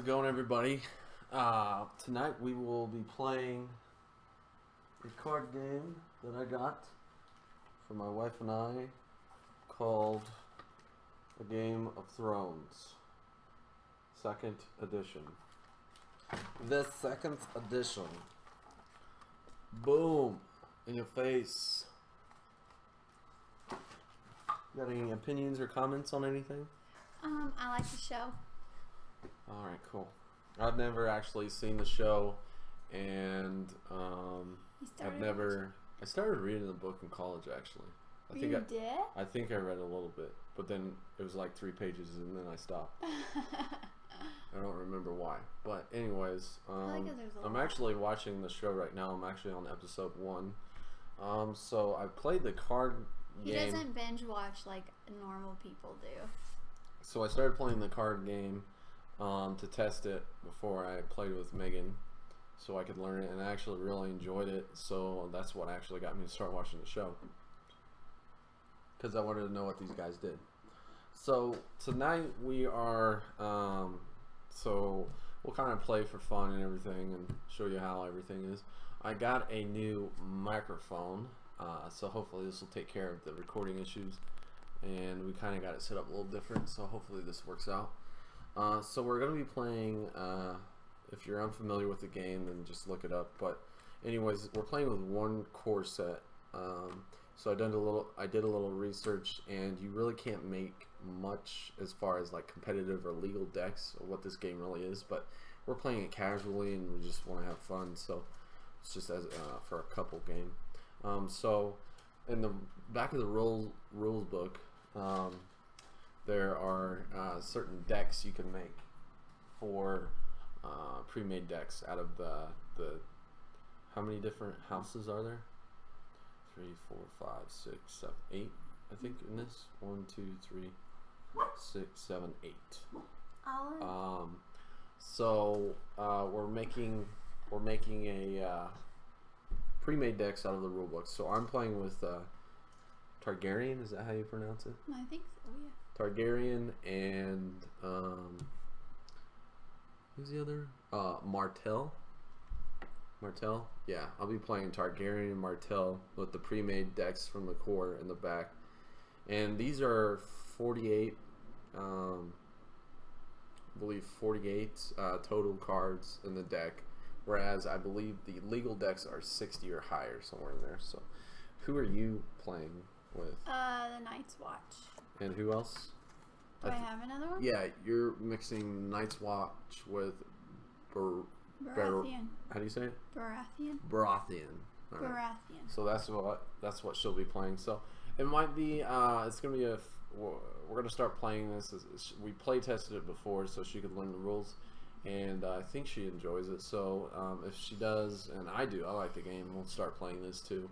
It going, everybody? Uh, tonight we will be playing a card game that I got for my wife and I called A Game of Thrones, second edition. The second edition. Boom! In your face. Got any opinions or comments on anything? Um, I like the show. All right, cool. I've never actually seen the show, and um, I've never. I started reading the book in college, actually. I You think I, did? I think I read a little bit, but then it was like three pages, and then I stopped. I don't remember why. But anyways, um, that there's a I'm actually watching the show right now. I'm actually on episode one. Um, so I played the card he game. doesn't binge watch like normal people do. So I started playing the card game um, to test it before I played with Megan, so I could learn it, and I actually really enjoyed it. So that's what actually got me to start watching the show, because I wanted to know what these guys did. So tonight we are, um, so we'll kind of play for fun and everything, and show you how everything is. I got a new microphone, uh, so hopefully this will take care of the recording issues and we kind of got it set up a little different so hopefully this works out uh, so we're going to be playing uh, if you're unfamiliar with the game then just look it up. But anyways we're playing with one core set. Um, so I done a little I did a little research and you really can't make much as far as like competitive or legal decks or what this game really is but we're playing it casually and we just want to have fun. So it's just as uh, for a couple game. Um, so in the back of the rule, rules book, um, there are uh, certain decks you can make for uh, pre-made decks out of the the. How many different houses are there? Three, four, five, six, seven, eight. I think in this one, two, three, six, seven, eight. Um, so uh, we're making we're making a uh, pre-made decks out of the rulebook. So I'm playing with uh, Targaryen. Is that how you pronounce it? I think so. Yeah. Targaryen and um, who's the other? Uh, Martell. Martell. Yeah, I'll be playing Targaryen and Martell with the pre-made decks from the core in the back, and these are 48. Um, I believe 48 uh, total cards in the deck, whereas I believe the legal decks are 60 or higher somewhere in there. So, who are you playing with, Uh, the Night's Watch. And who else? Do I, I have another one? Yeah, you're mixing Night's Watch with Bar- Baratheon. how do you say it? Baratheon. Baratheon. Right. Baratheon. So that's what that's what she'll be playing. So it might be uh, it's gonna be a f- we're gonna start playing this. We play tested it before, so she could learn the rules, and uh, I think she enjoys it. So um, if she does, and I do, I like the game. We'll start playing this too,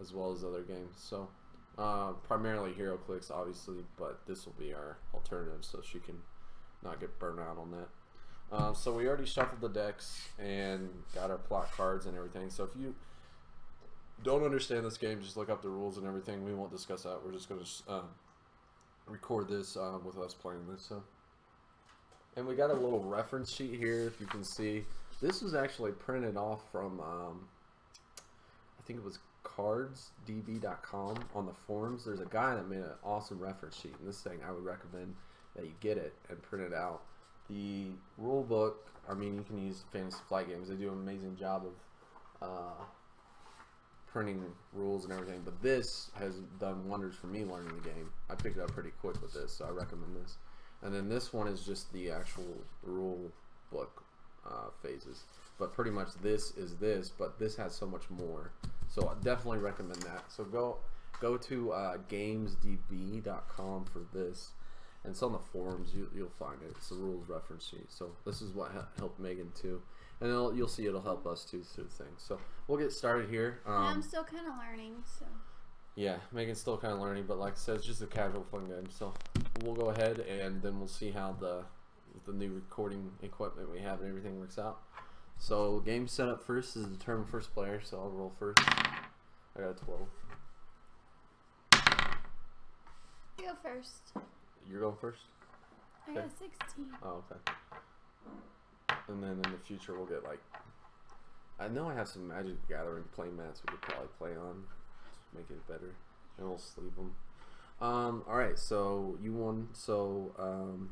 as well as other games. So uh, primarily HeroClix, obviously, but this will be our alternative, so she can not get burned out on that. Um, so we already shuffled the decks and got our plot cards and everything. So if you don't understand this game, just look up the rules and everything. We won't discuss that. We're just going to um, record this uh, with us playing this. So, and we got a little reference sheet here, if you can see. This was actually printed off from, um, I think it was cardsdb.com on the forums. There's a guy that made an awesome reference sheet, and this thing I would recommend that you get it and print it out. The rule book, I mean, you can use Fantasy Flight Games. They do an amazing job of uh, printing rules and everything, but this has done wonders for me learning the game. I picked it up pretty quick with this, so I recommend this. And then this one is just the actual rule book uh, phases. But pretty much this is this, but this has so much more. So I definitely recommend that. So go go to uh, gamesdb.com for this. And it's on the forums. You, you'll find it. It's the rules reference sheet. So this is what ha- helped Megan too, and you'll see it'll help us too through things. So we'll get started here. And I'm Um, still kind of learning, so. yeah, Megan's still kind of learning, but like I said, it's just a casual fun game. So we'll go ahead and then we'll see how the the new recording equipment we have and everything works out. So game setup first is determine first player. So I'll roll first. I got a twelve. You go first. You're going first. I got a 16. Oh, okay. and then in the future we'll get like. I know I have some Magic Gathering play mats we could probably play on, to make it better, and we'll sleeve them. Um, all right, so you won. So um,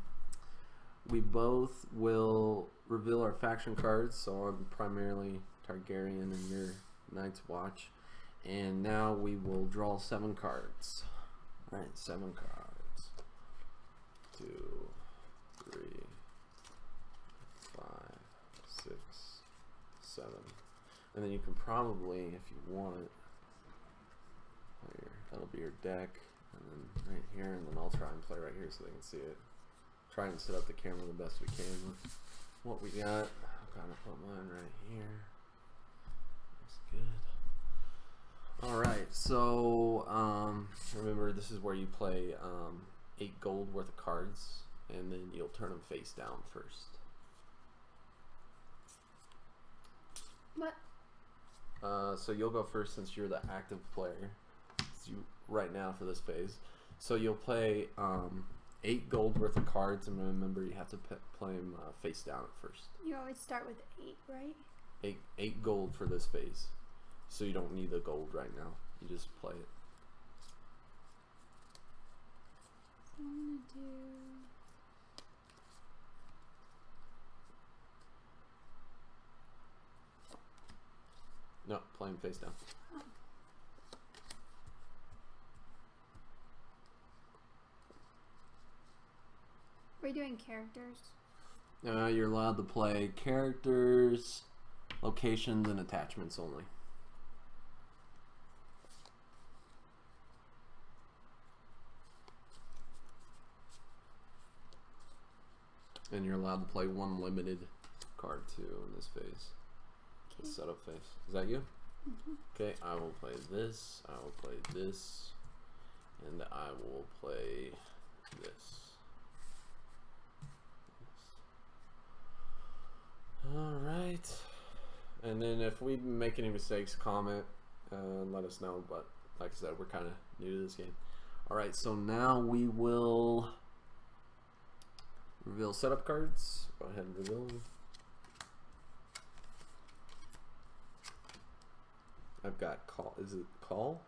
we both will reveal our faction cards. So I'm primarily Targaryen, and you're Night's Watch. And now we will draw seven cards. All right, seven cards. Two, three, five, six, seven. And then you can probably, if you want it, that'll be your deck. And then right here, and then I'll try and play right here so they can see it. Try and set up the camera the best we can with what we got. I'm gonna put mine right here. Looks good. Alright, so um, remember this is where you play um, 8 gold worth of cards and then you'll turn them face down first. What? Uh, so you'll go first since you're the active player you right now for this phase. So you'll play um, 8 gold worth of cards and remember you have to p- play them uh, face down at first. You always start with eight, right? 8, 8 gold for this phase. So you don't need the gold right now. You just play it. So I'm gonna do. No, play 'em face down. We're doing characters. Uh, you're allowed to play characters, locations, and attachments only. And you're allowed to play one limited card too in this phase. The setup phase. Is that you? Mhm. Okay, I will play this, I will play this, and I will play this. Alright. And then if we make any mistakes, comment uh, and let us know. But like I said, we're kind of new to this game. Alright, so now we will reveal setup cards. Go ahead and reveal them. I've got Khal. Is it Khal?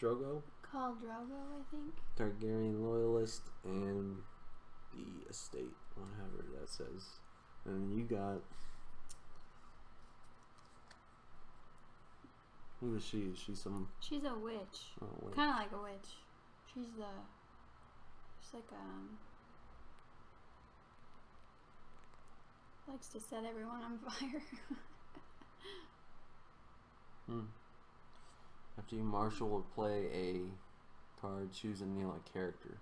Drogo, Khal Drogo, I think. Targaryen loyalist, and the estate, whatever that says. And you got. Who is she? Is she some? She's a witch. Oh wait. Kind of like a witch. She's the. She's like um. Likes to set everyone on fire. Hmm. After you marshal will play a card, choose a Neela character.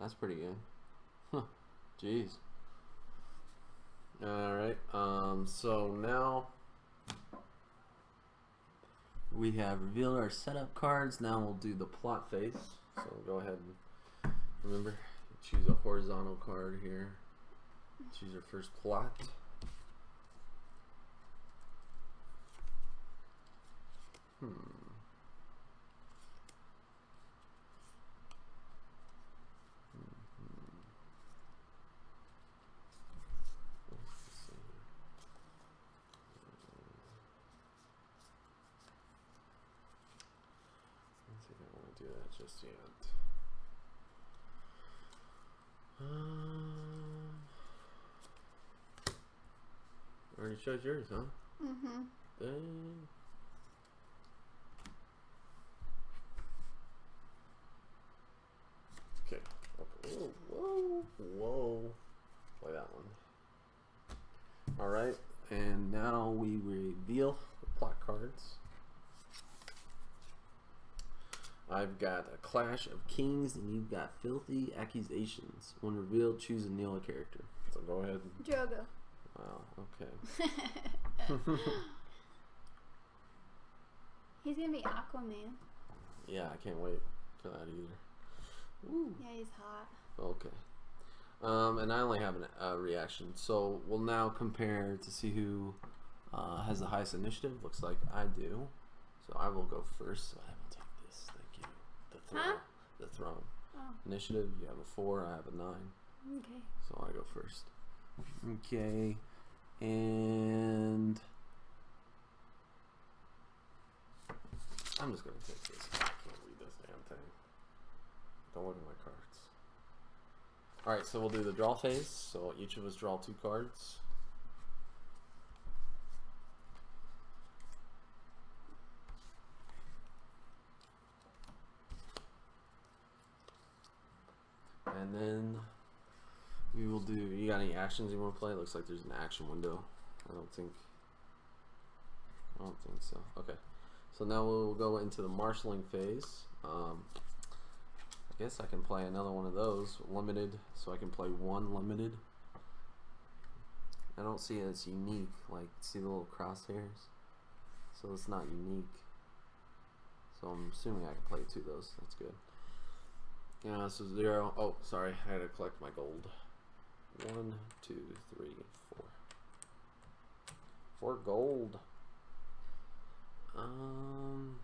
That's pretty good. Huh. Jeez. Alright, um, so now we have revealed our setup cards. Now we'll do the plot phase. So we'll go ahead and remember, choose a horizontal card here. Choose your first plot. Hmm. Mhm. Let's see. I don't think I want to do that just yet. Um, chose yours, huh? mm-hmm. Dang. Okay. Whoa, whoa, whoa. Play that one. Alright, and now we reveal the plot cards. I've got a Clash of Kings, and you've got Filthy Accusations. When revealed, choose a Neela character. So go ahead. Drogo. Wow, okay. He's gonna be Aquaman. Yeah, I can't wait for that either. Woo. Yeah, he's hot. Okay. Um, and I only have a uh, reaction, so we'll now compare to see who uh, has the highest initiative. Looks like I do, so I will go first. So I will take this. Thank you. The throne. Huh? The throne. Oh. Initiative. You have a four. I have a nine. Okay. So I go first. Okay. And I'm just gonna take this. I can't read this damn thing. Don't look at my cards. Alright, so we'll do the draw phase. So each of us draw two cards. And then we will do. You got any actions you want to play? It looks like there's an action window. I don't think. I don't think so. Okay. So now we'll go into the marshalling phase. Um, I guess I can play another one of those limited, so I can play one limited. I don't see it as unique. Like, see the little crosshairs? So it's not unique. So I'm assuming I can play two of those. That's good. Yeah, so zero. Oh, sorry. I had to collect my gold. One, two, three, four. Four gold. Um,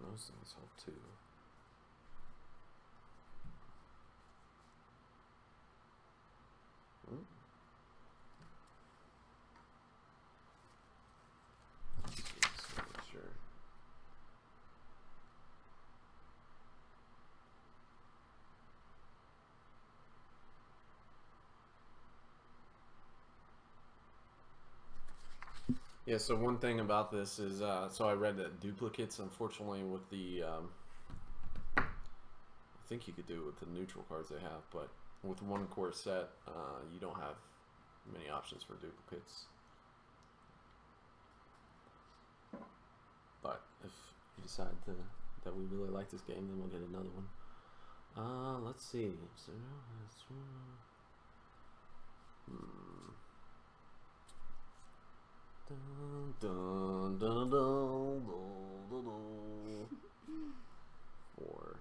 those things help too. Hmm. Let's see, just make sure. Yeah, so one thing about this is, uh, so I read that duplicates, unfortunately, with the, um, I think you could do it with the neutral cards they have, but with one core set, uh, you don't have many options for duplicates. But if you decide to, that we really like this game, then we'll get another one. Uh, let's see. Hmm. Dun, dun, dun. Four.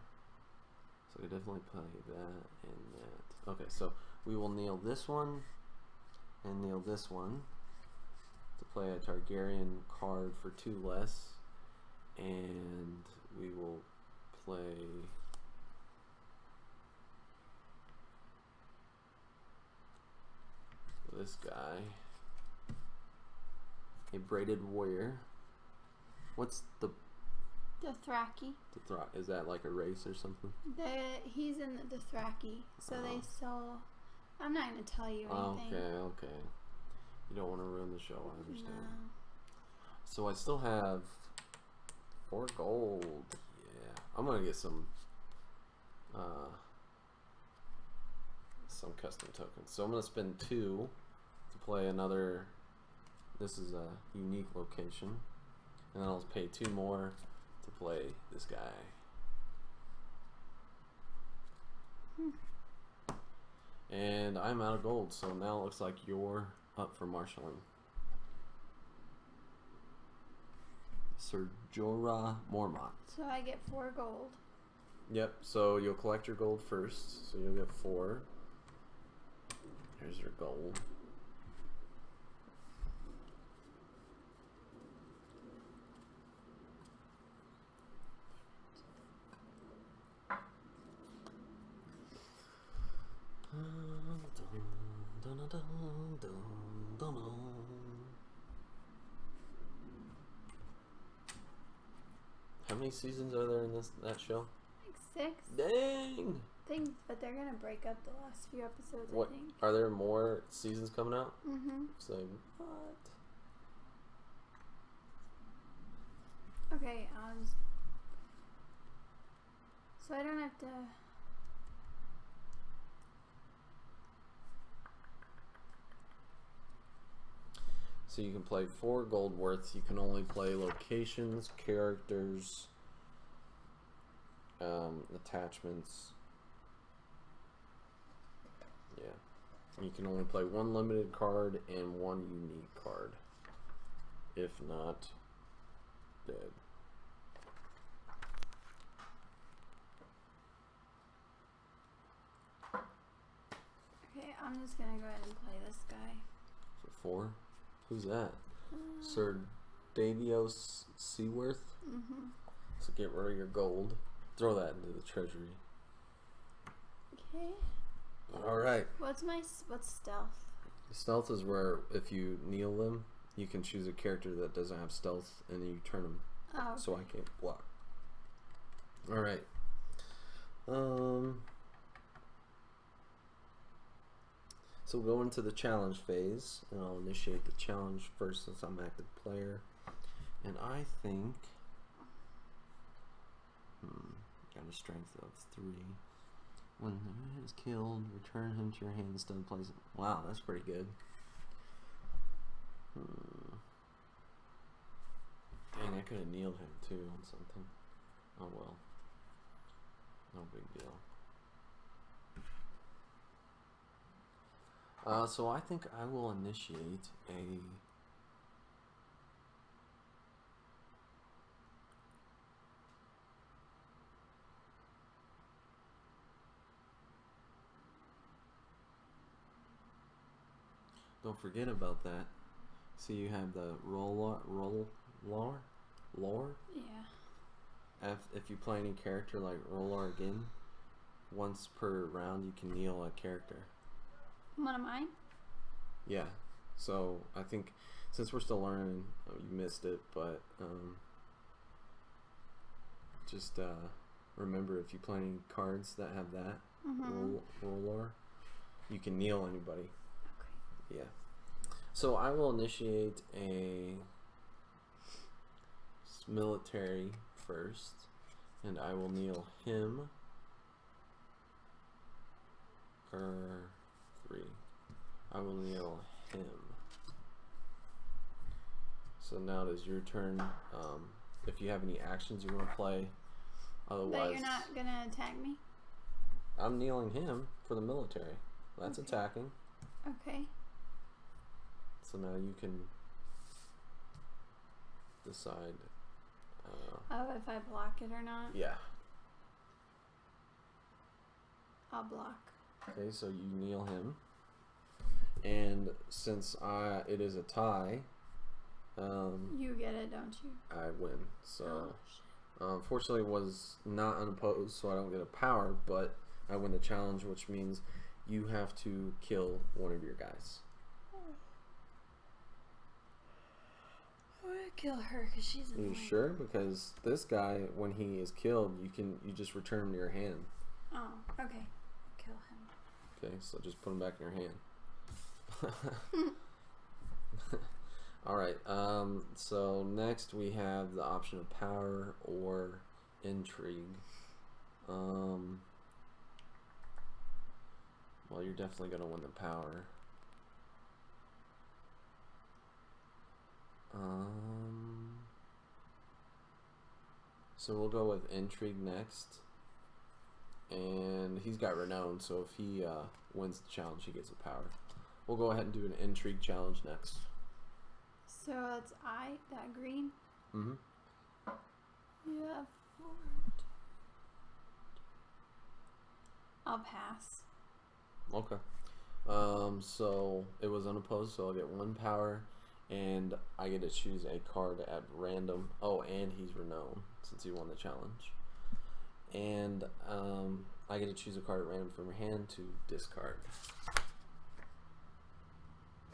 So I definitely play that and that. Okay, so we will nail this one and nail this one to play a Targaryen card for two less. And we will play this guy a braided warrior. What's the The Thraki. the thro- Is that like a race or something? The he's in the Dothraki, so they Oh. saw. I'm not gonna tell you anything. Okay, okay. You don't want to ruin the show. I understand. No. So I still have four gold. Yeah, I'm gonna get some. Uh, some custom tokens. So I'm gonna spend two to play another. This is a unique location, and then I'll pay two more to play this guy. And I'm out of gold, so now it looks like you're up for marshalling. Sir Jorah Mormont. So I get four gold. Yep, so you'll collect your gold first, so you'll get four. Here's your gold. How many seasons are there in this that show? Like six Dang! things, but they're gonna break up the last few episodes. What I think. are there more seasons coming out? Mm-hmm. So what? Okay. Um. So I don't have to. So you can play four gold worths. You can only play locations, characters, um, attachments. Yeah. You can only play one limited card and one unique card. If not, dead. Okay, I'm just gonna go ahead and play this guy. For four? Who's that? Sir Davos Seaworth? Mm-hmm. So get rid of your gold. Throw that into the treasury. Okay. All right. What's my what's stealth? Stealth is where if you kneel them, you can choose a character that doesn't have stealth, and you turn them Oh, so I can't block. All right. Um. So we'll go into the challenge phase, and I'll initiate the challenge first since I'm active player. And I think, hmm, got a strength of three. When the man is killed, return him to your hand instead of placing. Wow, that's pretty good. Hmm. Dang, I could have kneeled him too on something. Oh well. No big deal. Uh, so I think I will initiate a. Don't forget about that. See, you have the roll roll lore lore. yeah. If, if you play any character like Roller again, once per round you can kneel a character. One of mine. Yeah. So I think since we're still learning, oh, you missed it, but um, just uh, remember if you play any cards that have that Mm-hmm. roll, roller, you can kneel anybody. Okay. Yeah. So I will initiate a military first, and I will kneel him for three. I will kneel him. So now it is your turn. Um, if you have any actions you want to play, otherwise, But you're not gonna attack me. I'm kneeling him for the military. That's Okay. attacking. Okay. So now you can decide. Uh, Oh, if I block it or not, yeah. I'll block. Okay, so you kneel him, and since I it is a tie, um, You get it, don't you? I win. So Oh, shit. unfortunately, it was not unopposed, so I don't get a power, but I win the challenge, which means you have to kill one of your guys. I'm gonna kill her because she's Are you annoying. sure? Because this guy, when he is killed, you can you just return him to your hand. Oh, okay. Okay, so just put them back in your hand. All right. Um, so next we have the option of power or intrigue. Um, well, you're definitely gonna win the power. Um, so we'll go with intrigue next and he's got renown. So if he uh, wins the challenge, he gets a power. We'll go ahead and do an intrigue challenge next. So that's I, that green. Mm-hmm. You have four. I'll pass. Okay. Um, so it was unopposed, so I'll get one power, and I get to choose a card at random. Oh, and he's renowned since he won the challenge. And um, I get to choose a card at random from your hand to discard.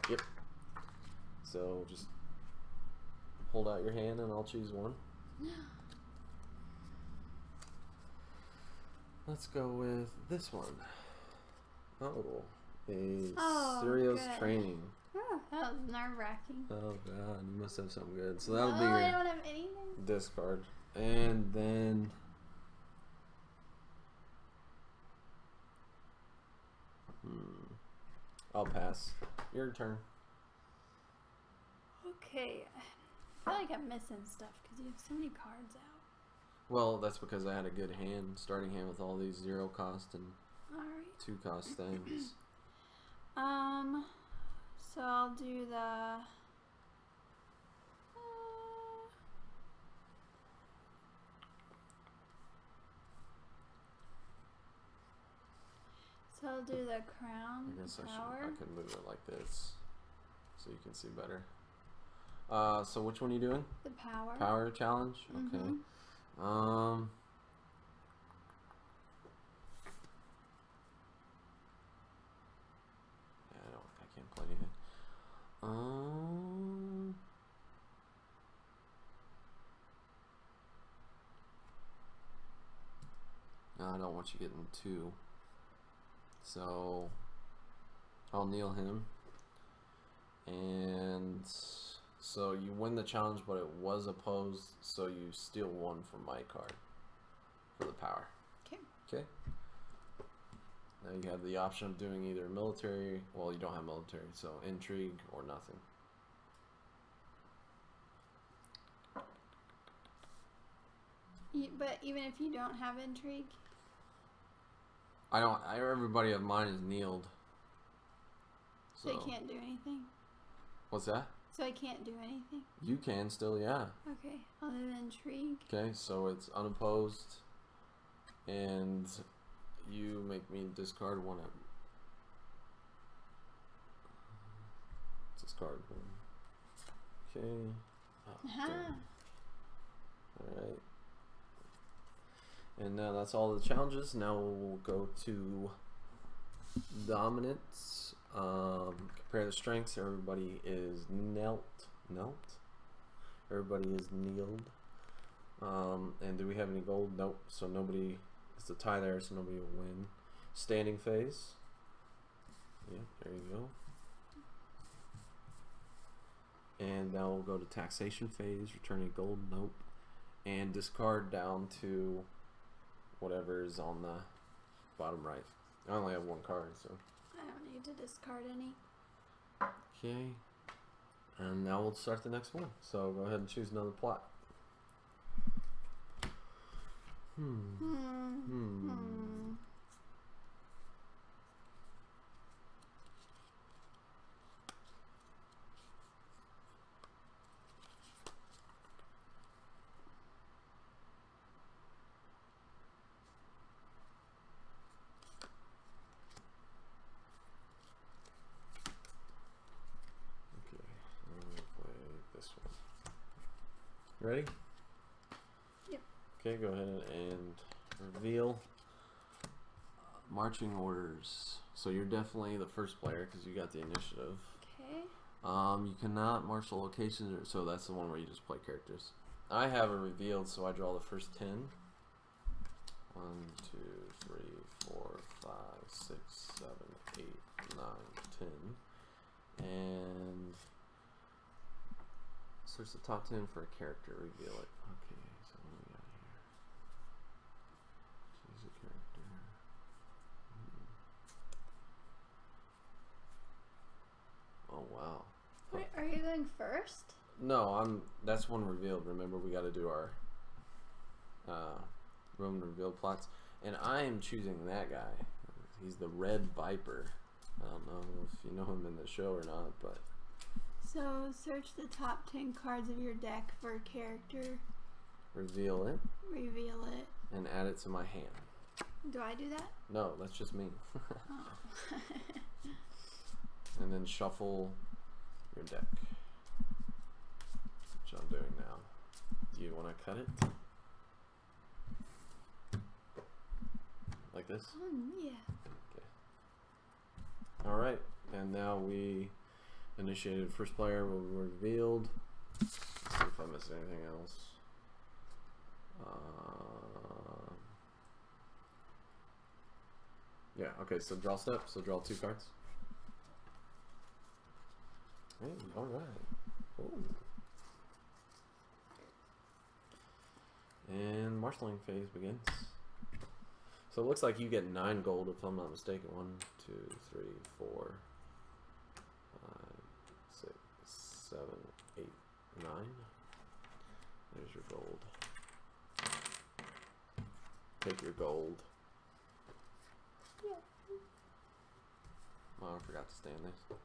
Yep. So just hold out your hand, and I'll choose one. Let's go with this one. Oh, a Oh, Sirius good. training. Oh, that was nerve wracking. Oh god, you must have something good. So that'll no, be I your don't have anything. discard. And then hmm, I'll pass. Your turn. Okay. I feel like I'm missing stuff because you have so many cards out. Well, that's because I had a good hand, starting hand with all these zero cost and Alright. two cost things. Um, so I'll do the. So I'll do the crown. I guess I, should, I could move it like this so you can see better. Uh, so which one are you doing? The power. Power challenge? Okay. Mm -hmm. Um. I don't, I can't play. Um. I don't want you getting two. So I'll kneel him. And so you win the challenge, but it was opposed, so you steal one from my card for the power. Okay. Okay. Now you have the option of doing either military, well, you don't have military, so intrigue or nothing. But even if you don't have intrigue, I don't. I, everybody of mine is kneeled. so, So I can't do anything. what's that? So I can't do anything. You can still, yeah. Okay. Other than intrigue. Okay, so it's unopposed, and you make me discard one. At, discard one. Okay. Oh. All right. And now that's all the challenges. Now we'll go to dominance. Um, compare the strengths. Everybody is knelt. Knelt. Everybody is kneeled. Um, and do we have any gold? Nope. So nobody. It's a tie there, so nobody will win. Standing phase. Yeah, There you go. And now we'll go to taxation phase. Returning gold. Nope. And discard down to whatever is on the bottom right. I only have one card, so. I don't need to discard any. Okay. And now we'll start the next one. So go ahead and choose another plot. Hmm. Hmm. Hmm. Hmm. Okay. I'm gonna play this one. Ready? Yep. Okay, go ahead and reveal marching orders. So you're definitely the first player because you got the initiative. Okay. Um, you cannot marshal locations, or, so that's the one where you just play characters. I have it revealed, so I draw the first ten. One, two, three, four, five, six, seven, eight, nine, ten, and search the top ten for a character. Reveal it. Okay, so what do we got here? Choose a character. Hmm. Oh wow. Wait, are you going first? No, I'm. That's one revealed. Remember, we got to do our uh, Roman revealed plots, and I am choosing that guy. He's the Red Viper. I don't know if you know him in the show or not, but So search the top ten cards of your deck for a character, reveal it reveal it. and add it to my hand. Do I do that? No, that's just me. Oh. and then shuffle your deck, which I'm doing now. Do you want to cut it like this? um, yeah. Okay. All right, and now we initiated first player will be revealed. Let's see if I missed anything else. Uh, yeah. Okay. So draw step. So draw two cards. Hey. All right. And marshalling phase begins. So it looks like you get nine gold if I'm not mistaken. One, two, three, four, five, six, seven, eight, nine. There's your gold. Take your gold. Yeah. Oh, I forgot to stand this.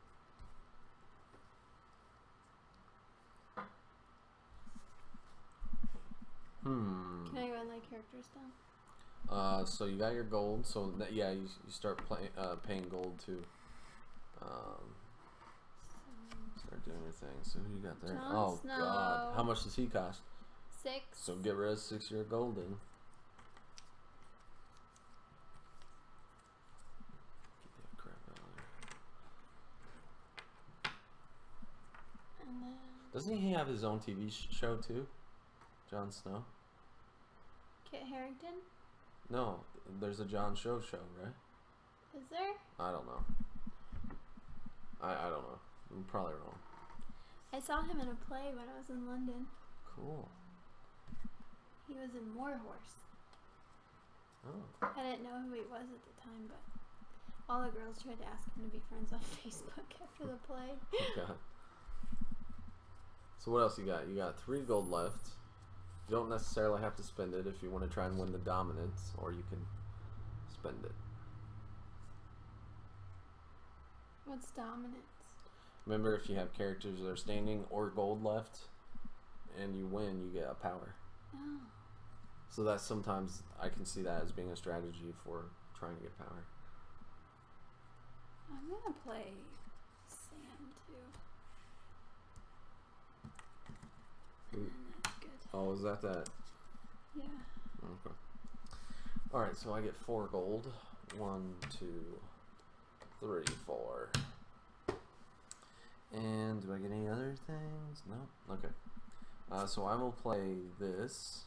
Hmm. Can I go and lay characters down? Uh, so you got your gold. So that, yeah, you, you start playing uh, paying gold to um, doing your. So who you got there? Jon oh Snow. God, how much does he cost? Six. So get rid of six-year golden. Get that crap out of there. And then Doesn't he have his own TV show too? Jon Snow. Kit Harington. No, there's a John Show show, right? Is there? I don't know. I I don't know. I'm probably wrong. I saw him in a play when I was in London. Cool. He was in War Horse. Oh. I didn't know who he was at the time, but all the girls tried to ask him to be friends on Facebook after the play. Okay. So what else you got? You got three gold left. You don't necessarily have to spend it if you want to try and win the dominance, or you can spend it. What's dominance? Remember, if you have characters that are standing or gold left, and you win, you get a power. Oh, So that's sometimes I can see that as being a strategy for trying to get power. I'm gonna play Sam too. Ooh. That's good. Oh, is that that? Yeah. Okay. All right, so I get four gold. One, two, three, four. And do I get any other things? No. Okay. Uh, so I will play this.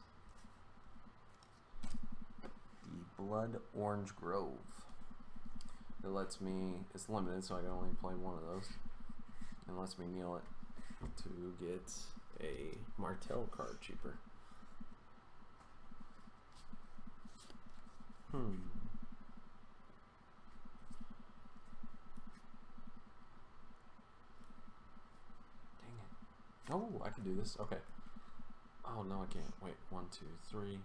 The Blood Orange Grove. It lets me. It's limited, so I can only play one of those. And lets me kneel it to get a Martell card cheaper. Hmm. Dang it. Oh, I can do this. Okay. Oh, no, I can't. Wait. One, two, three.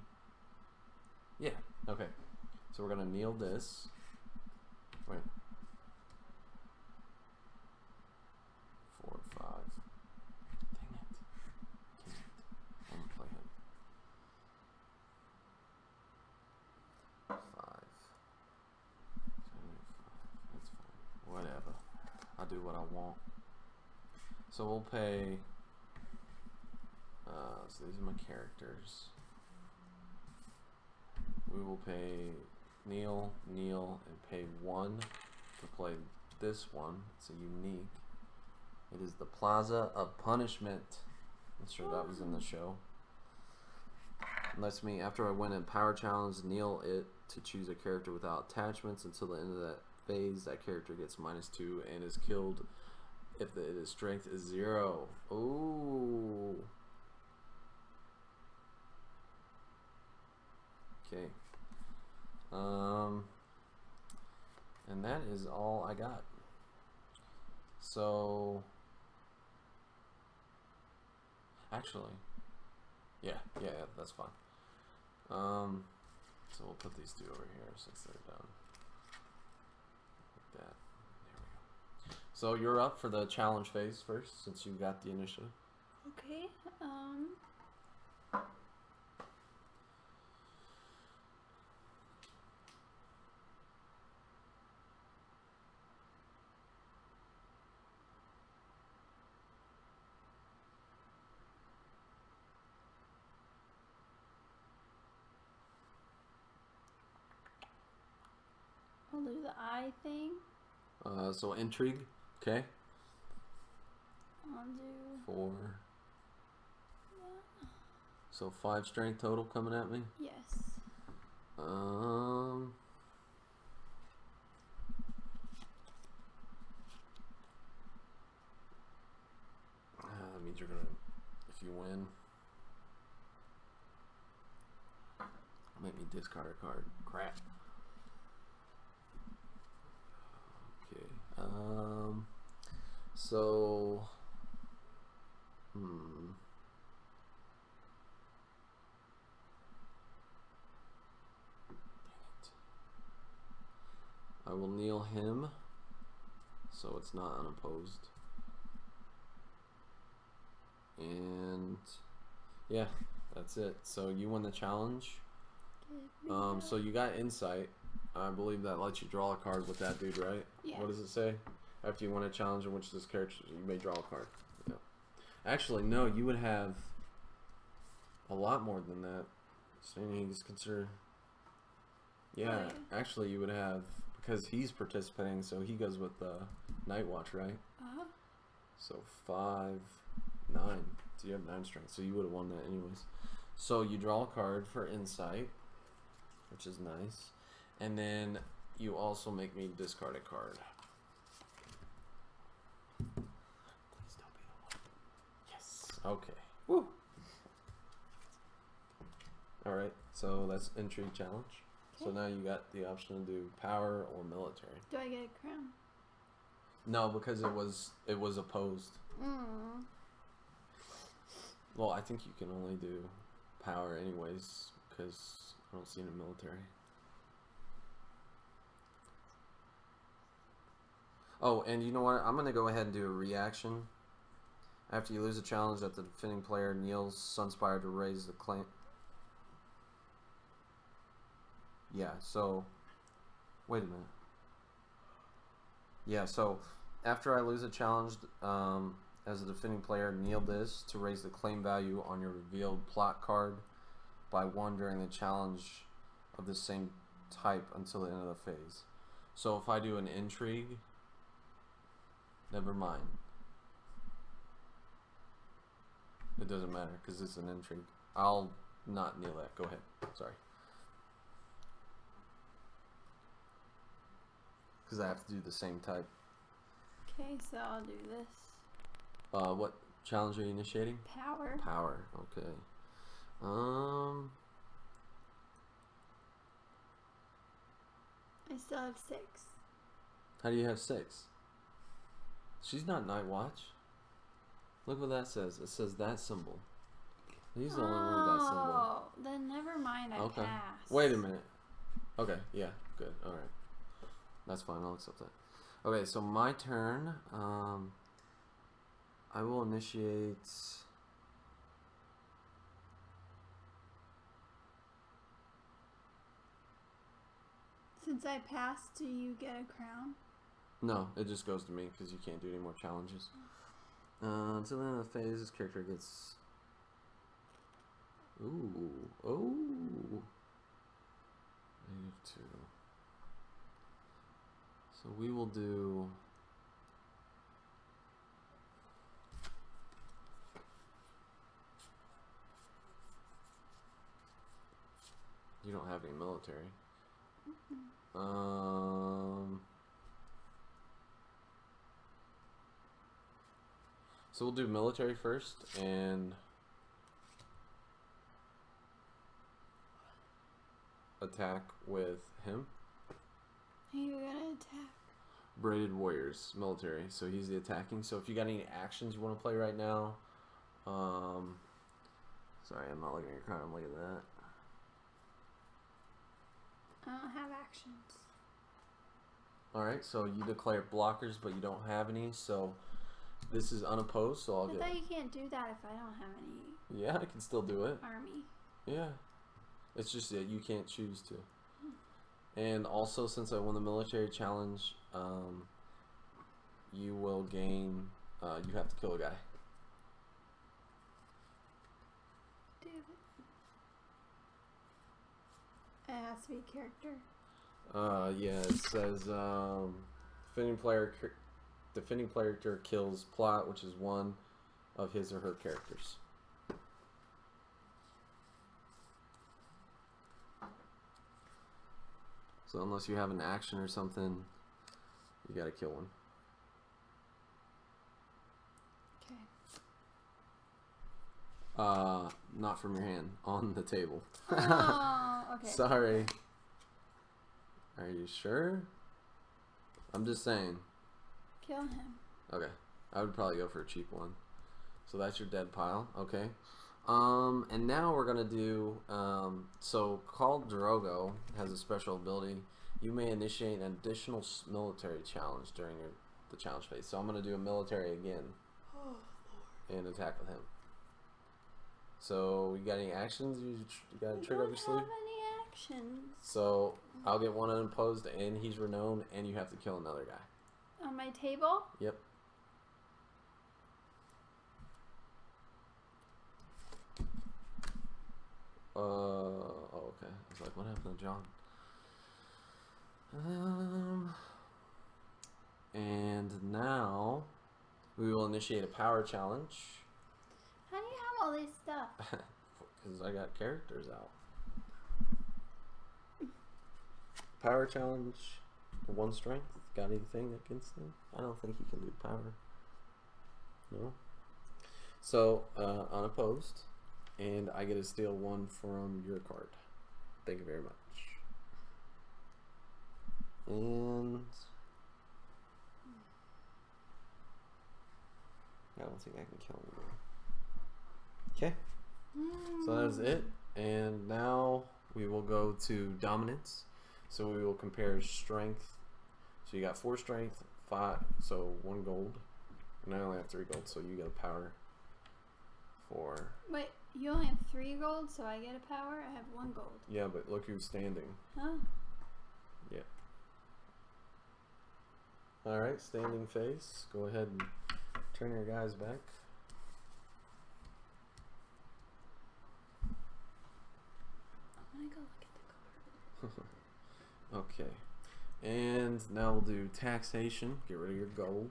Yeah. Okay. So we're going to kneel this. Wait. Four, five. Dang it. I'm play him. Five. That's fine. Whatever. I'll do what I want. So we'll pay. So these are my characters. We will pay kneel, kneel, and pay one to play this one. It's a unique. It is the Plaza of Punishment. I'm sure that was in the show. Lets me, after I win a power challenge, kneel it to choose a character without attachments until the end of that phase. That character gets minus two and is killed if the, strength is zero. Ooh. Okay. Um, and that is all I got. So, actually, yeah, yeah, that's fine. Um, so we'll put these two over here since they're done. Like that. There we go. So you're up for the challenge phase first, since you got the initiative. Okay. Um. I'll do the eye thing. Uh, so intrigue, okay, I'll do four. So five strength total coming at me. Yes. Um. Uh, that means you're gonna, if you win, make me discard a card. Crap. Okay. Um. So. Hmm. I will kneel him so it's not unopposed. And yeah, that's it. So you won the challenge. Um, so you got insight. I believe that lets you draw a card with that dude, right? Yeah. What does it say? After you win a challenge in which this character you may draw a card. Yeah. Actually, no, you would have a lot more than that. Standing is considered. Yeah, actually, you would have because he's participating, so he goes with the Night Watch, right? Uh-huh. So five, nine. So you have nine strength. So you would have won that anyways. So you draw a card for insight, which is nice. And then you also make me discard a card. Please don't be the one. Yes. Okay. Woo. All right. So that's intrigue challenge. So now you got the option to do power or military. Do I get a crown? No, because it was it was opposed. Mm. Well, I think you can only do power anyways because I don't see any military. Oh, and you know what? I'm gonna go ahead and do a reaction. After you lose a challenge, that the defending player kneels Sunspire to raise the claim. Yeah. So, wait a minute. Yeah. So, after I lose a challenge, um, as a defending player, kneel this to raise the claim value on your revealed plot card by one during the challenge of the same type until the end of the phase. So if I do an intrigue, never mind. It doesn't matter because it's an intrigue. I'll not kneel that. Go ahead. Sorry. Because I have to do the same type. Okay, so I'll do this. Uh, what challenge are you initiating? Power. Power. Okay. Um. I still have six. How do you have six? She's not Night Watch. Look what that says. It says that symbol. He's the only one with that symbol. Oh, then never mind. I Okay. pass. Wait a minute. Okay, yeah, good. All right. That's fine. I'll accept that. Okay, so my turn. Um, I will initiate. Since I passed, do you get a crown? No, it just goes to me because you can't do any more challenges. Uh, until the end of the phase, this character gets. Ooh, oh. Negative two. So we will do. You don't have any military. Um. So we'll do military first and attack with him. Are you gonna attack? Braided Warriors, military. So he's the attacking. So if you got any actions you want to play right now, um, sorry, I'm not looking at your card. I'm looking at that. I don't have actions. All right. So you declare blockers, but you don't have any. So this is unopposed. So I'll get I thought you can't do that if I don't have any Yeah, I can still do it. army. Yeah. It's just that you can't choose to. And also, since I won the military challenge, um, you will gain. Uh, you have to kill a guy. It. Has to be a character. Uh, yeah, it says um, defending player defending player kills plot, which is one of his or her characters. So unless you have an action or something, you gotta kill one. Okay. Uh, not from your hand, on the table. Oh, okay. Sorry. Are you sure? I'm just saying. Kill him. Okay. I would probably go for a cheap one. So that's your dead pile. Okay. Um, and now we're gonna do um, so Khal Drogo has a special ability. You may initiate an additional military challenge during your the challenge phase. So I'm gonna do a military again and attack with him. So you got any actions you, you got a trick up your sleeve? have any actions. So I'll get one unopposed, and he's renowned, and you have to kill another guy. On my table? Yep. Uh oh, okay. I was like, what happened to Jon? Um, and now we will initiate a power challenge How do you have all this stuff? because I got characters out. power challenge. One strength. Got anything against him? I don't think he can do power. No. So uh, unopposed, and I get to steal one from your card. Thank you very much. And I don't think I can kill him. Okay. So that is it. And now we will go to dominance. So we will compare strength. So you got four strength, five, so one gold. And I only have three gold, so you get a power Four. Wait, you only have three gold, so I get a power? I have one gold. Yeah, but look who's standing. Huh? Yeah. Alright, standing face. Go ahead and turn your guys back. I'm gonna go look at the card. Okay. And now we'll do taxation. Get rid of your gold.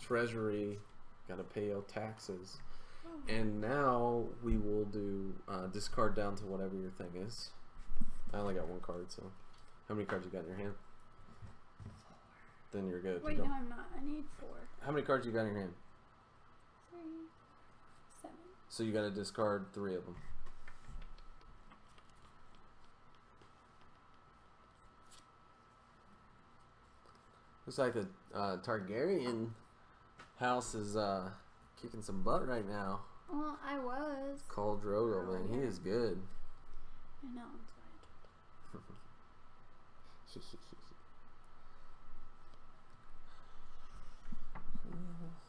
Treasury. Gotta pay out taxes. And now we will do uh, discard down to whatever your thing is. I only got one card, so how many cards you got in your hand? Four. Then you're good. Wait, go. no, I'm not. I need four. How many cards you got in your hand? Three, seven. So you got to discard three of them. Looks like the uh, Targaryen house is uh, kicking some butt right now. Well, I was. Khal Drogo, man, he is good. I know. That's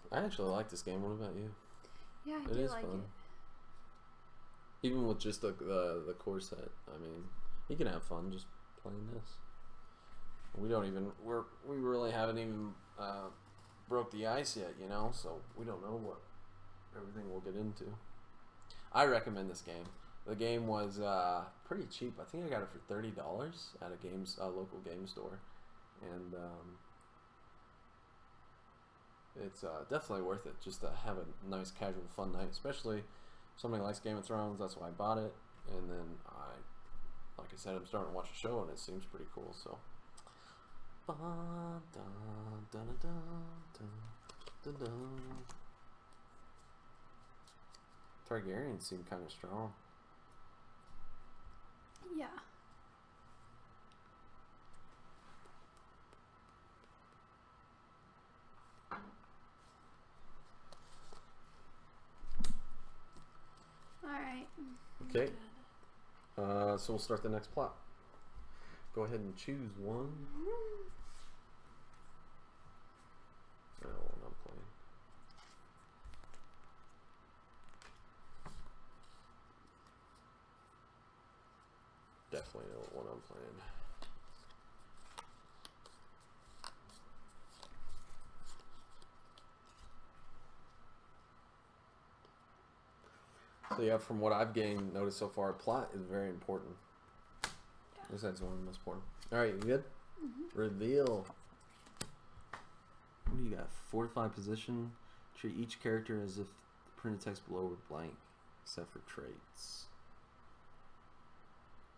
why I I actually like this game. What about you? Yeah, I It do is like fun. it. Even with just the, the the core set, I mean, you can have fun just playing this. We don't even we're we really haven't even uh, broke the ice yet, you know. So we don't know what everything we'll get into. I recommend this game. The game was uh, pretty cheap. I think I got it for thirty dollars at a games a local game store, and um, it's uh, definitely worth it just to have a nice casual fun night, especially somebody likes Game of Thrones. That's why I bought it, and then I, like I said, I'm starting to watch a show and it seems pretty cool. So. Da. Targaryens seem kind of strong. Yeah. Alright. Okay. Uh, so we'll start the next plot. Go ahead and choose one. I don't know what I'm playing. Definitely know what one I'm playing. So yeah, from what I've gained noticed so far, plot is very important. This is one of the most important. All right, you good? Mm-hmm. Reveal. What do you got? Fortify position. Treat each character as if the printed text below were blank, except for traits.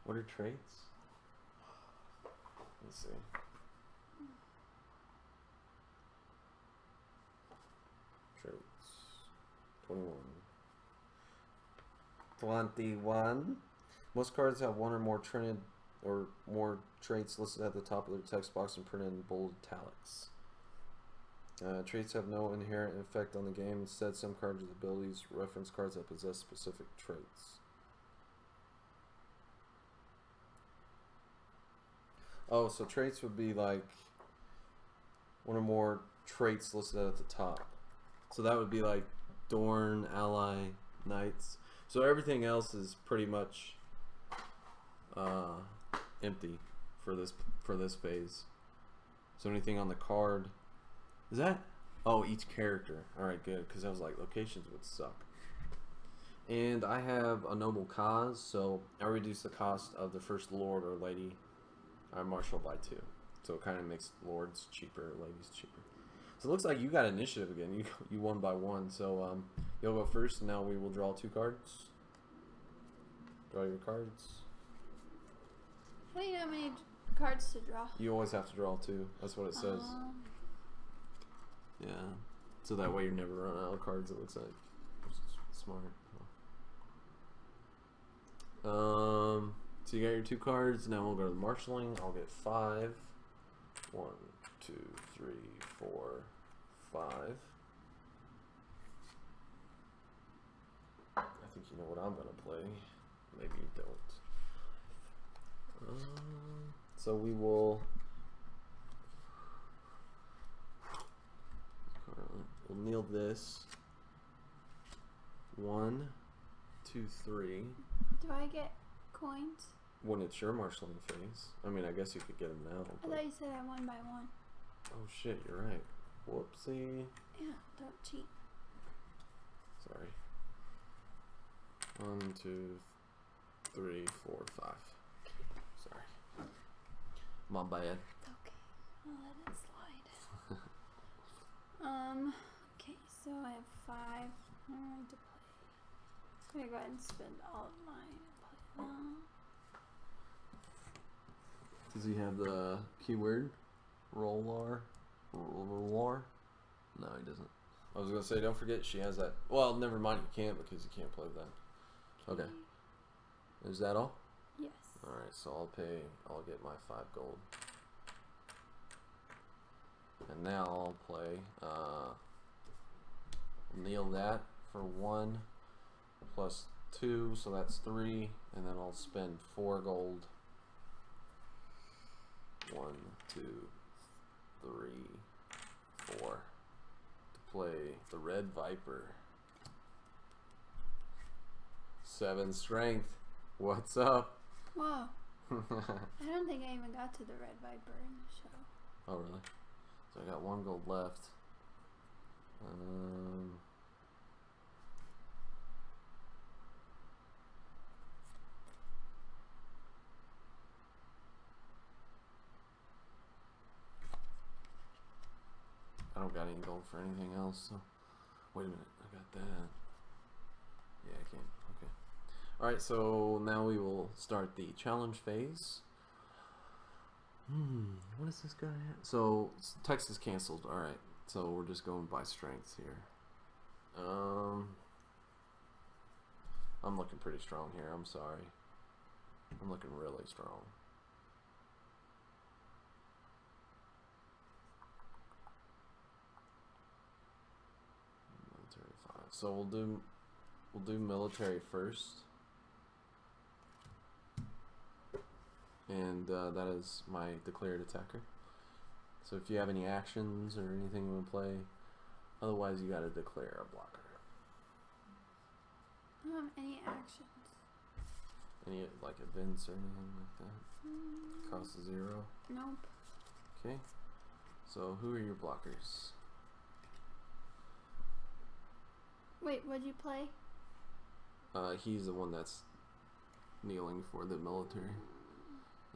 What are traits? Let's see. Traits. 21. 21. Most cards have one or more printed or more traits listed at the top of their text box and printed in bold italics. Uh, traits have no inherent effect on the game. Instead, some cards with abilities reference cards that possess specific traits. Oh, so traits would be like one or more traits listed at the top. So that would be like Dorne, Ally, Knights. So everything else is pretty much uh, empty for this for this phase. So anything on the card is that? Oh, each character. All right, good. Because I was like, locations would suck. And I have a noble cause, so I reduce the cost of the first lord or lady. I marshal by two, so it kind of makes lords cheaper, ladies cheaper. So it looks like you got initiative again. You you won by one. So um, you'll go first. Now we will draw two cards. Draw your cards. Well, you know how many cards to draw. You always have to draw two. That's what it says. Um, Yeah. So that way you're never running out of cards. It looks like. Smart. Um. So you got your two cards. Now we'll go to the marshalling. I'll get five. One, two, three, four, five. I think you know what I'm gonna play. Maybe you don't. Um, so we will. We'll kneel this. One, two, three. do I get coins? When it's your marshalling phase. I mean, I guess you could get them now. I thought you said I one by one. oh shit, you're right. Whoopsie. Yeah, don't cheat. Sorry. One, two, three, four, five. Sorry. My bad. Okay. I'll let it slide. um. Okay, so I have five. I Alright to play. I'm gonna go ahead and spend all of mine and play them. Does he have the keyword? Roller? Roller? No, he doesn't. I was gonna say, don't forget she has that. Well, never mind, you can't because you can't play that. Okay. Is that all? Yes. Alright, so I'll pay, I'll get my five gold. And now I'll play, uh, kneel that for one, plus two, so that's three, and then I'll spend four gold. One, two, three, four, to play the Red Viper. Seven strength. What's up? Whoa. I don't think I even got to the Red Viper in the show. Oh, really? So I got one gold left. Um, I don't got any gold for anything else. So wait a minute, I got that. Yeah, I can. Okay. All right. So now we will start the challenge phase. Hmm, what is this guy at? So text is canceled. All right, so we're just going by strengths here. Um, I'm looking pretty strong here. I'm sorry. I'm looking really strong. So we'll do we'll do military first. And uh, that is my declared attacker. So if you have any actions or anything you want to play, otherwise you got to declare a blocker. I don't have any actions. Any like events or anything like that? Mm, Cost zero. nope. Okay. So who are your blockers? Wait, what'd you play? Uh, he's the one that's kneeling for the military.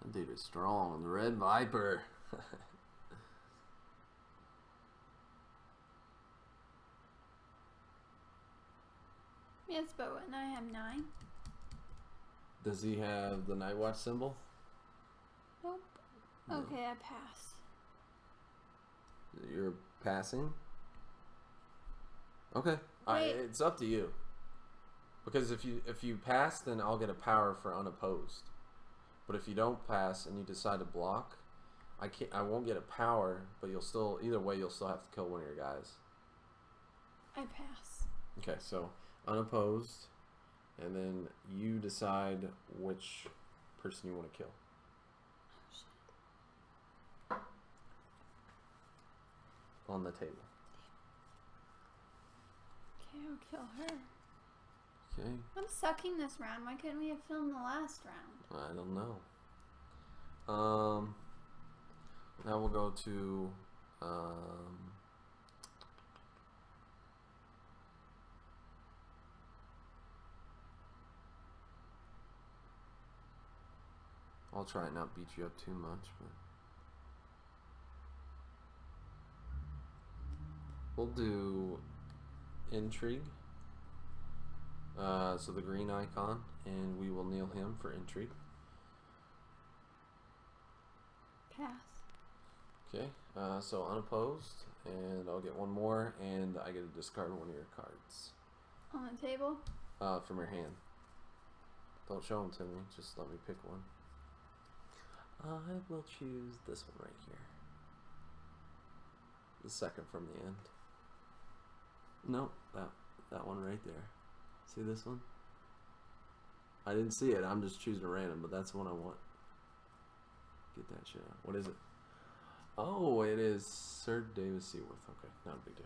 That dude is strong. The Red Viper. Yes, but when I have nine. Does he have the Night Watch symbol? Nope. No. Okay, I pass. You're passing. Okay, I, it's up to you. Because if you if you pass, then I'll get a power for unopposed. But if you don't pass and you decide to block, I can't. I won't get a power, but you'll still either way you'll still have to kill one of your guys. I pass. Okay, so unopposed, and then you decide which person you want to kill. Oh, on the table. Okay, I'll kill her. Okay, I'm sucking this round. Why couldn't we have filmed the last round? I don't know. Um, now we'll go to um, I'll try and not beat you up too much, but we'll do intrigue. Uh, so the green icon, and we will kneel him for intrigue. Pass. Okay, uh, so unopposed, and I'll get one more, and I get to discard one of your cards On the table. uh, from your hand. Don't show them to me, just let me pick one. I will choose this one right here. The second from the end. Nope, that that one right there. See this one? I didn't see it. I'm just choosing a random, but that's the one I want. Get that shit out. What is it? Oh, it is Sir Davos Seaworth. Okay, not a big deal.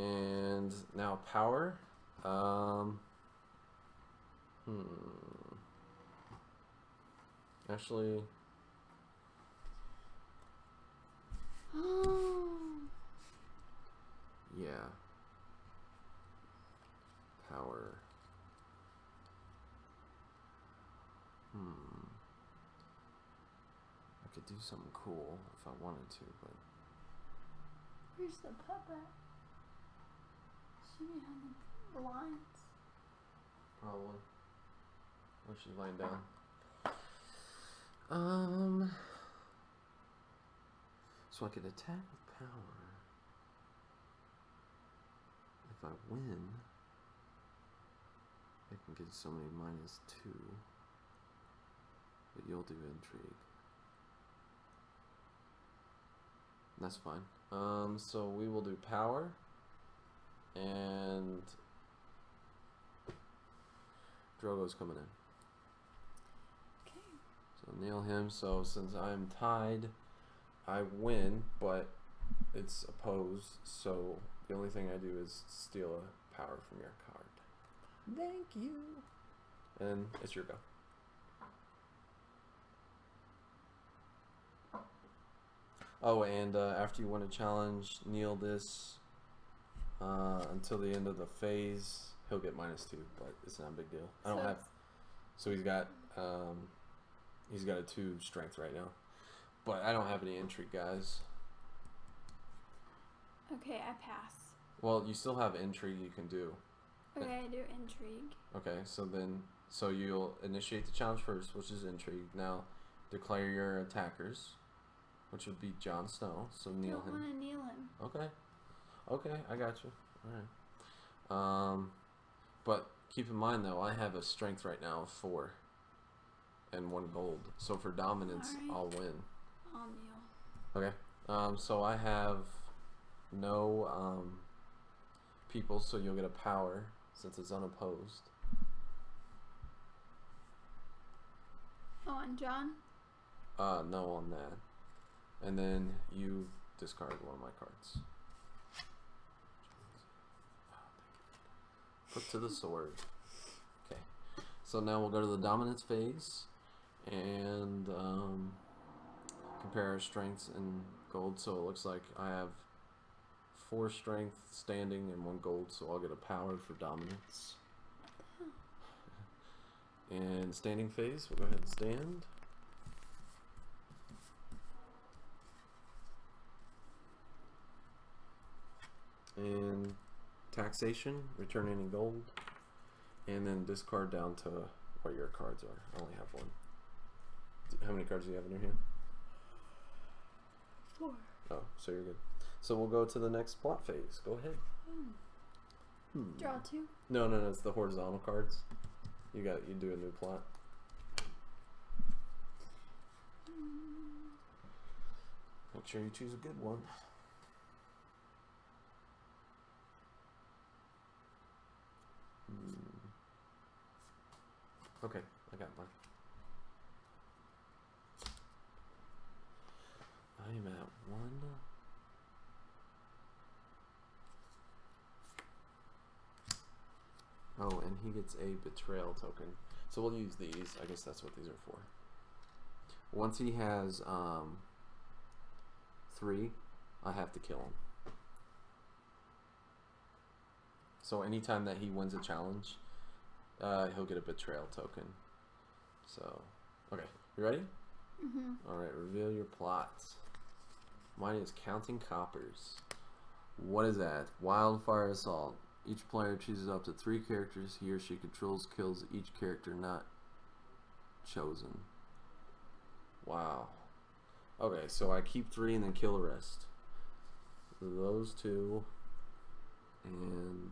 And now power. Um. Hmm. Actually, yeah. Power. I could do something cool if I wanted to, but Where's the puppet? She behind the blinds. probably. Oh, she's laying down. Um. So I could attack with power. If I win, I can get so many minus two. But you'll do intrigue. That's fine. Um, so we will do power. And Drogo's coming in. Okay. So kneel him. So since I'm tied, I win, but it's opposed. So the only thing I do is steal a power from your card. Thank you. And it's your go. Oh, and uh, after you win a challenge, kneel this uh, until the end of the phase. He'll get minus two, but it's not a big deal. I don't So have. So he's got um, he's got a two strength right now, but I don't have any intrigue, guys. Okay, I pass. Well, you still have intrigue you can do. Okay, I do intrigue. Okay, so then so you'll initiate the challenge first, which is intrigue. Now declare your attackers, which would be Jon Snow. So kneel Don't him. want to kneel him. Okay. Okay, I got you. All right. Um, but keep in mind though, I have a strength right now of four, and one gold. So for dominance, Alright. I'll win. I'll kneel. Okay. Um, so I have no um people, so you'll get a power since it's unopposed. Oh, and Jon? Uh, no on that. And then you discard one of my cards. Put to the sword. Okay. So now we'll go to the dominance phase and um, compare our strengths and gold. So it looks like I have four strength standing and one gold, so I'll get a power for dominance. And standing phase, we'll go ahead and stand. And taxation, return any gold, and then discard down to what your cards are. I only have one. How many cards do you have in your hand? Four. Oh, so you're good. So we'll go to the next plot phase. Go ahead. Hmm. Draw two. No, no, no. It's the horizontal cards. You got. You do a new plot. Make sure you choose a good one. Hmm. Okay, I got mine. I am at one. Oh, and he gets a betrayal token. So we'll use these. I guess that's what these are for. Once he has um, three, I have to kill him. So anytime that he wins a challenge, uh, he'll get a betrayal token. So, okay, you ready? Mm-hmm. All right, reveal your plots. Mine is counting coppers. What is that? Wildfire assault. Each player chooses up to three characters he or she controls, kills each character not chosen. Wow. Okay, so I keep three and then kill the rest. Those two, and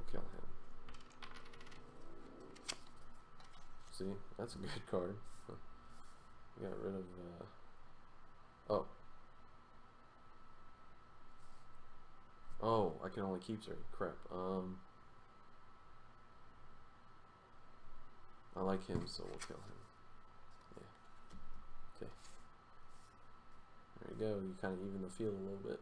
we'll kill him. See, that's a good card. Got rid of. Uh, oh. Oh, I can only keep three. Crap. Um. I like him, so we'll kill him. Yeah. Okay. There you go. You kind of even the field a little bit.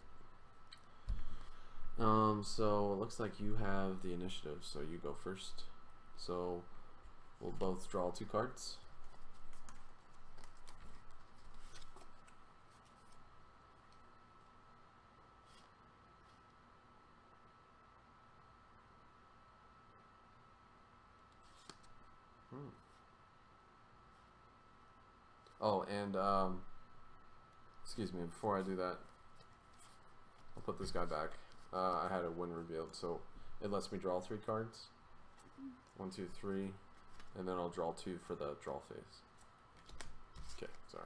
Um, so it looks like you have the initiative, so you go first. So we'll both draw two cards. Hmm. Oh, and um, excuse me, before I do that, I'll put this guy back. Uh, I had a win revealed, so it lets me draw three cards. One, two, three, and then I'll draw two for the draw phase. Okay, sorry.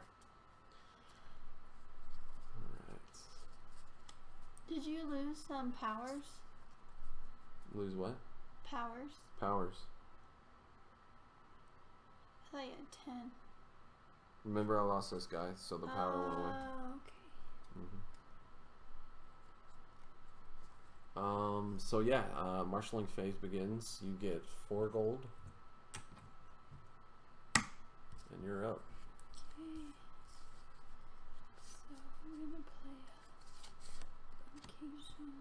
Alright. Did you lose some powers? Lose what? Powers? Powers. I thought you had ten. Remember I lost this guy, so the power went away. Oh, okay. hmm Um, so yeah, uh, marshalling phase begins. You get four gold. And you're up. Okay. So we're gonna play location.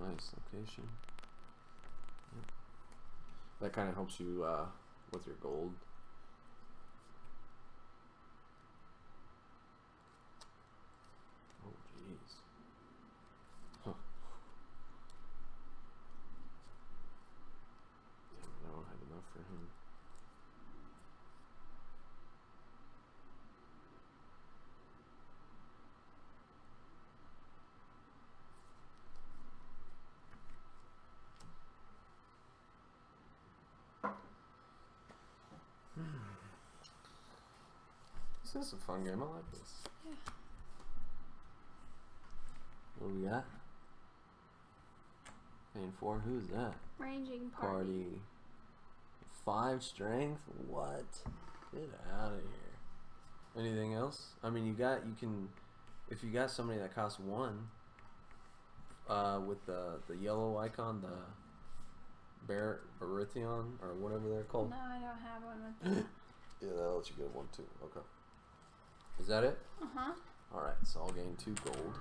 Nice location. Yep. That kind of helps you uh, with your gold. Oh, jeez. Huh. Damn, I don't have enough for him. This is a fun game. I like this. Yeah. What do we got? Paying four. Who's that? Ranging party. Party. Five strength. What? Get out of here. Anything else? I mean, you got. You can. If you got somebody that costs one. Uh, with the the yellow icon, the Bar Baratheon or whatever they're called. No, I don't have one with Yeah, that'll let you get one too. Okay. Is that it? Uh huh. Alright, so I'll gain two gold.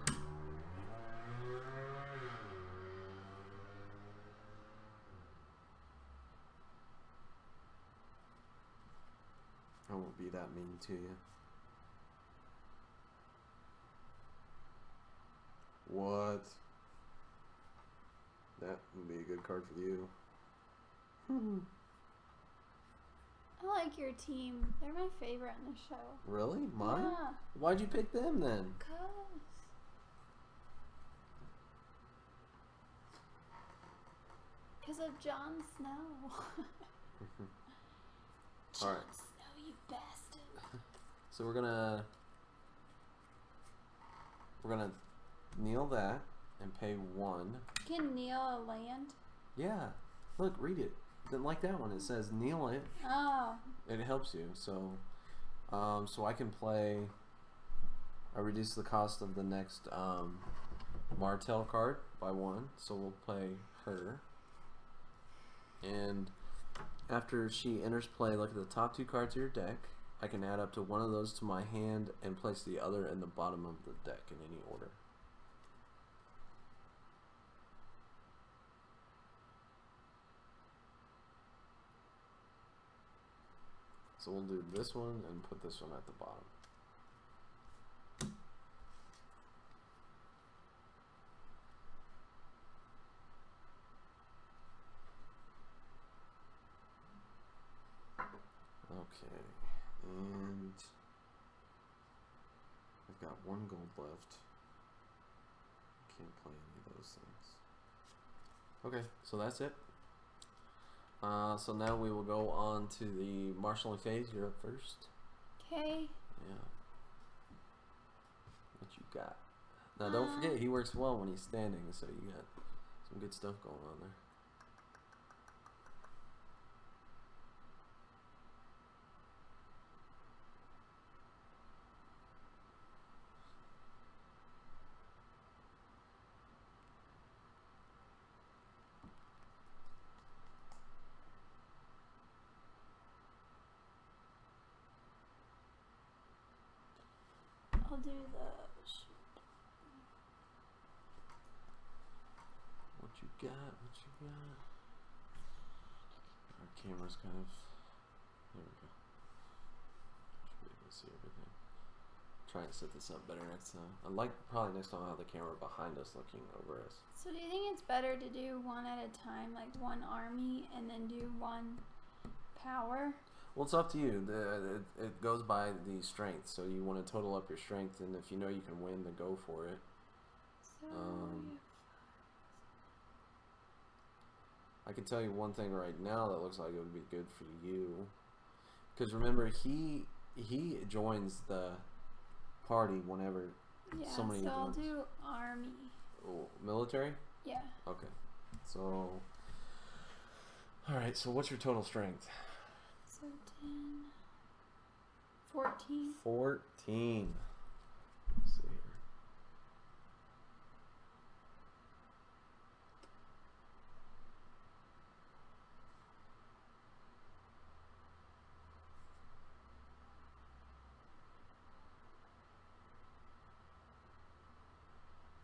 I won't be that mean to you. What? That would be a good card for you. I like your team. They're my favorite in the show. Really? Mine? Yeah, Why'd you pick them then? cause. Cause of Jon Snow. Mm-hmm. Jon Alright. Snow, you bastard. So we're gonna we're gonna kneel that and pay one. Can kneel a land? Yeah. Look, read it. Then like that one, it says kneel it. Oh, It helps you. So um, so I can play I reduce the cost of the next um, Martell card by one. So we'll play her. And after she enters play, look at the top two cards of your deck. I can add up to one of those to my hand and place the other in the bottom of the deck in any order. So we'll do this one and put this one at the bottom. Okay, and I've got one gold left. Can't play any of those things. Okay, so that's it. Uh, so now we will go on to the marshalling phase. You're up first. Okay. Yeah. What you got? Now don't forget he works well when he's standing, so you got some good stuff going on there. I'll do the. sh- What you got? What you got? Our camera's kind of. There we go. Should be able to see everything. Try and set this up better next time. I'd like probably next time I'll have the camera behind us looking over us. So do you think it's better to do one at a time, like one army, and then do one power? Well, it's up to you. The, it, it goes by the strength, so you want to total up your strength, and if you know you can win, then go for it. So Um, I can tell you one thing right now that looks like it would be good for you, because remember he he joins the party whenever yeah. somebody so I'll do army. oh, military. Yeah. Okay, so all right. So what's your total strength? So 10, 14. Fourteen. Let's see here.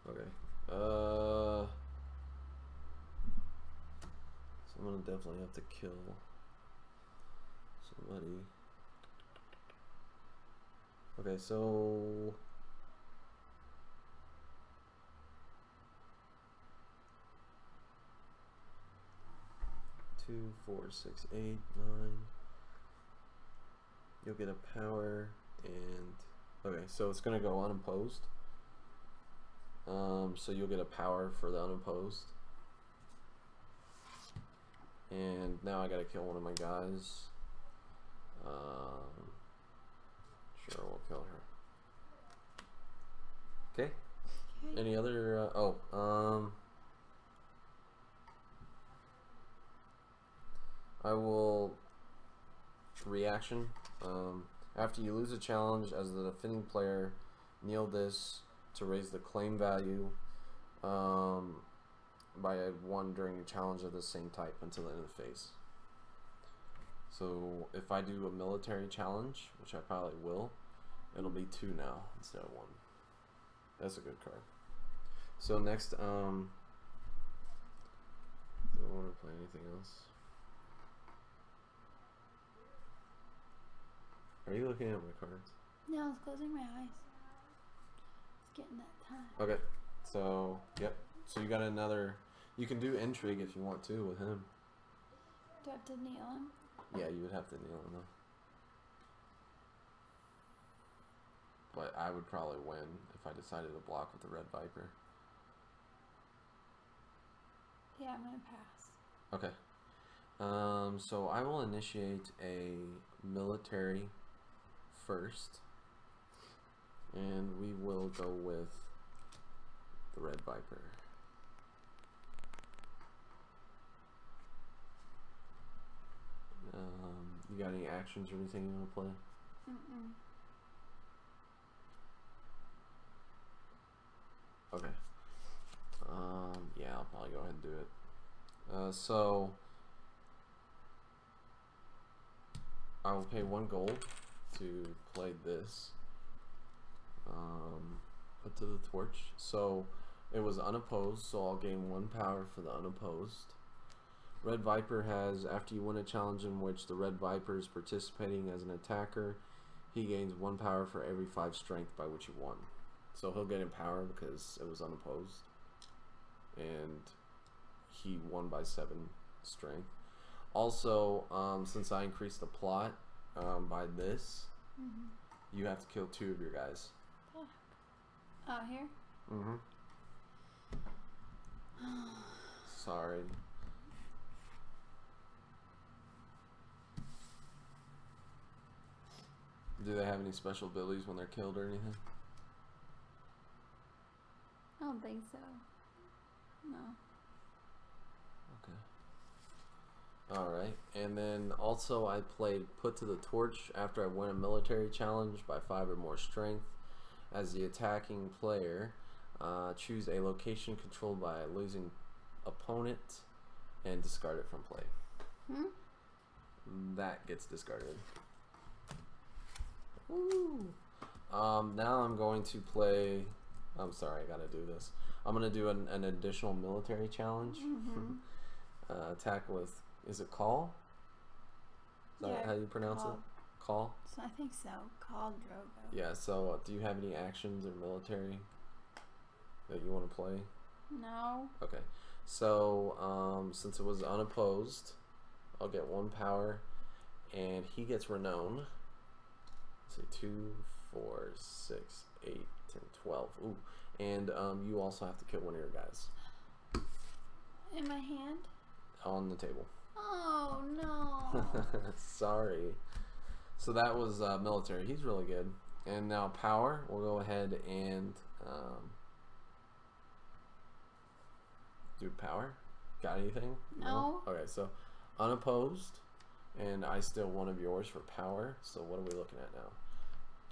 Okay. Uh. So I'm gonna definitely have to kill somebody. Okay, so two, four, six, eight, nine. You'll get a power and okay, so it's gonna go unopposed. Um, so you'll get a power for the unopposed. And now I gotta kill one of my guys. Um, sure, we'll kill her. Okay. Okay. Any other? Uh, oh, um, I will reaction. Um, after you lose a challenge as the defending player, kneel this to raise the claim value um, by a one during a challenge of the same type until the end of the phase. So if I do a military challenge, which I probably will, it'll be two now instead of one. That's a good card. So next, um, do I want to play anything else? Are you looking at my cards? No, I was closing my eyes. It's getting that time. Okay. So, yep. So you got another. You can do intrigue if you want to with him. Do I have to kneel him? Yeah, you would have to kneel him though. But I would probably win if I decided to block with the red viper. Yeah, I'm gonna pass. Okay. Um, so I will initiate a military first. And we will go with the Red Viper. Um, you got any actions or anything you want to play? Mm-mm. Okay. Um, yeah, I'll probably go ahead and do it. Uh, so I will pay one gold to play this. Um, put to the torch. So it was unopposed, so I'll gain one power for the unopposed. Red Viper has, after you win a challenge in which the Red Viper is participating as an attacker, he gains one power for every five strength by which you won. So he'll get in power because it was unopposed. And he won by seven strength. Also, um, since I increased the plot um, by this, Mm-hmm. you have to kill two of your guys. Oh, here? Mm-hmm. Sorry. Do they have any special abilities when they're killed or anything? I don't think so. No. Okay. All right, and then also I played Put to the Torch after I win a military challenge by five or more strength. As the attacking player, uh, choose a location controlled by a losing opponent and discard it from play. Hmm? That gets discarded. Woo. Um, now I'm going to play. I'm sorry, I gotta do this. I'm gonna do an, an additional military challenge. Mhm. uh, attack with is it Khal? Is that Yeah, how you pronounce Khal. it? Khal. So I think so. Khal Drogo. Yeah. So, uh, do you have any actions or military that you want to play? No. Okay. So, um, since it was unopposed, I'll get one power, and he gets renown. Let's see, two, four, six, eight, ten, twelve. Ooh, and um, you also have to kill one of your guys In my hand. on the table. Oh no. Sorry. So that was uh, military. He's really good. And now power. We'll go ahead and um, do power. Got anything? No. Okay, so unopposed, and I steal one of yours for power. So what are we looking at now?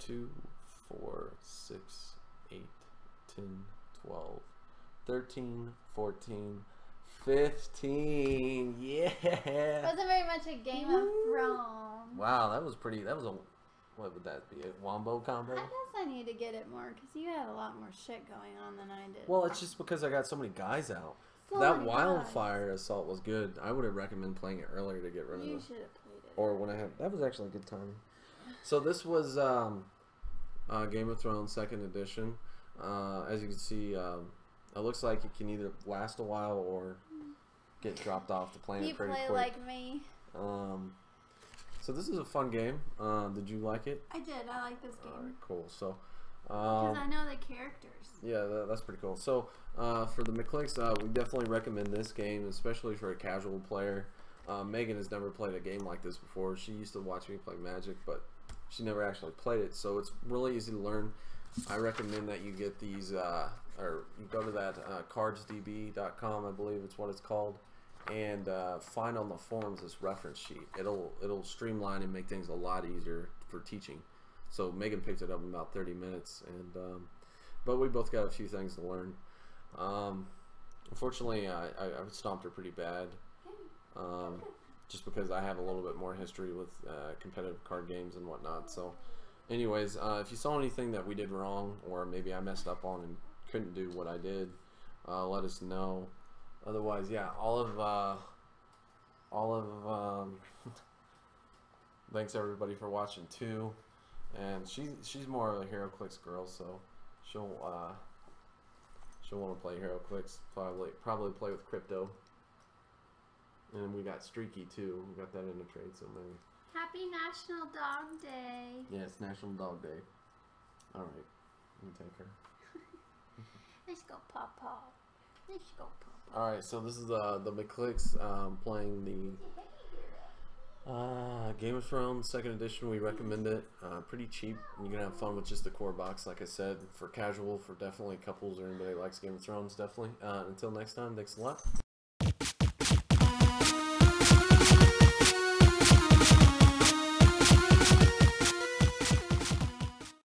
Two, four, six, eight, ten, twelve, thirteen, fourteen, fifteen. Yeah. It Wasn't very much a Game of Thrones. Wow, that was pretty. That was a what would that be? A wombo combo? I guess I need to get it more because you had a lot more shit going on than I did. Well, it's just because I got so many guys out. So that wildfire assault was good. I would have recommend playing it earlier to get rid guys. of You it, should have played it. or when I had. That was actually a good time. So this was um, uh, Game of Thrones Second Edition. Uh, as you can see, um, it looks like it can either last a while or get dropped off the planet you pretty play quick. like me. Um, so this is a fun game. Uh, did you like it? I did. I like this All right, game cool. So. because Um, I know the characters. Yeah, that, that's pretty cool. So, uh, for the McClix, uh, we definitely recommend this game, especially for a casual player. Uh, Megan has never played a game like this before. She used to watch me play Magic, but she never actually played it, so it's really easy to learn. I recommend that you get these, uh, or you go to that uh, cardsdb.com, I believe it's what it's called, and uh, find on the forums this reference sheet. It'll it'll streamline and make things a lot easier for teaching. So Megan picked it up in about 30 minutes, and um, but we both got a few things to learn. Um, unfortunately, I, I, I stomped her pretty bad, um, just because I have a little bit more history with uh, competitive card games and whatnot. So, anyways, uh, if you saw anything that we did wrong, or maybe I messed up on and couldn't do what I did, uh, let us know. Otherwise, yeah, all of uh, all of um, thanks everybody for watching too. And she she's more of a HeroClix girl, so she'll uh, she'll want to play HeroClix. Probably probably play with crypto. And we got Streaky too. We got that in the trade, so maybe. Happy National Dog Day. Yeah, National Dog Day. All right, let me take her. Let's go, Papa. Let's go, Papa. All right, so this is uh, the McClix um, playing the uh, Game of Thrones Second Edition. We recommend it. Uh, pretty cheap. You can have fun with just the core box, like I said, for casual, for definitely couples or anybody that likes Game of Thrones. Definitely. Uh, until next time, thanks a lot.